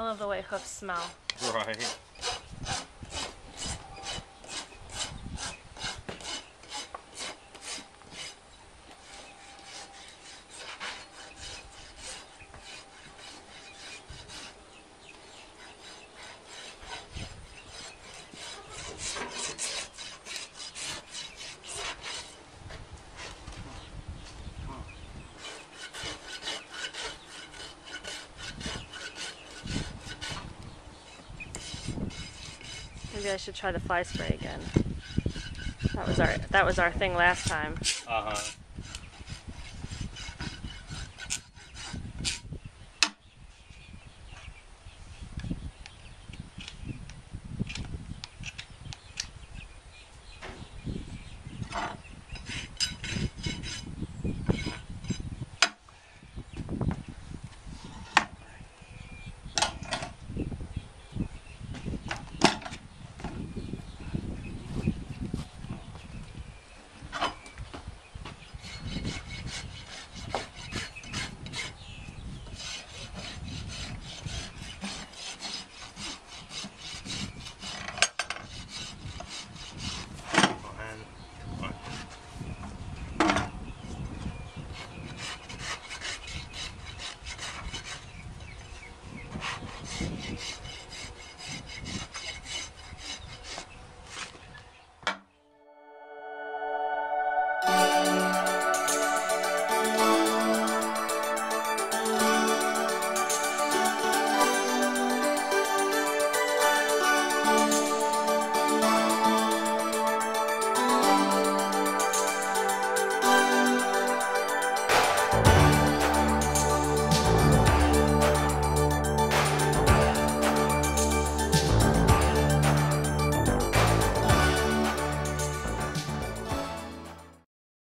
I love the way hoofs smell. Right. Maybe I should try the fly spray again. That was our that was our thing last time. Uh huh.